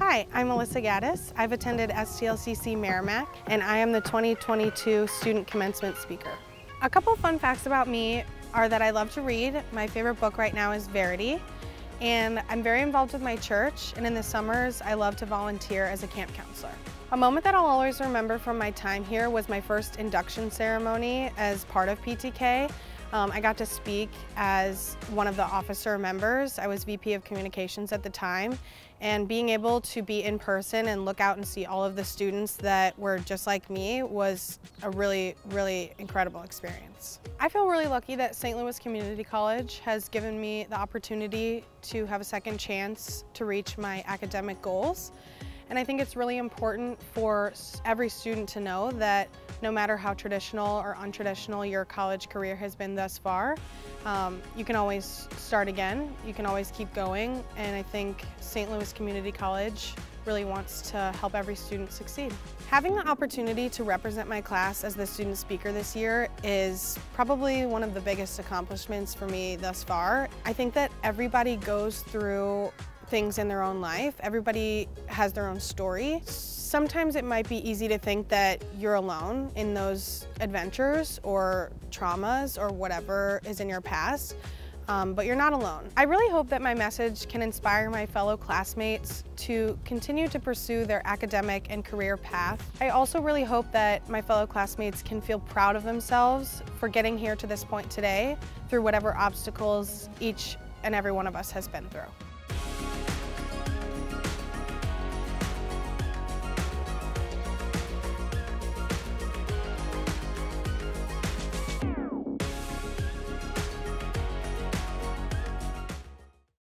Hi, I'm Alyssa Gaddis. I've attended STLCC Meramec and I am the 2022 Student Commencement Speaker. A couple fun facts about me are that I love to read. My favorite book right now is Verity and I'm very involved with my church and in the summers I love to volunteer as a camp counselor. A moment that I'll always remember from my time here was my first induction ceremony as part of PTK. Um, I got to speak as one of the officer members. I was VP of Communications at the time, and being able to be in person and look out and see all of the students that were just like me was a really, really incredible experience. I feel really lucky that St. Louis Community College has given me the opportunity to have a second chance to reach my academic goals. And I think it's really important for every student to know that no matter how traditional or untraditional your college career has been thus far, um, you can always start again, you can always keep going, and I think St. Louis Community College really wants to help every student succeed. Having the opportunity to represent my class as the student speaker this year is probably one of the biggest accomplishments for me thus far. I think that everybody goes through things in their own life. Everybody has their own story. Sometimes it might be easy to think that you're alone in those adventures or traumas or whatever is in your past. Um, but you're not alone. I really hope that my message can inspire my fellow classmates to continue to pursue their academic and career path. I also really hope that my fellow classmates can feel proud of themselves for getting here to this point today through whatever obstacles each and every one of us has been through.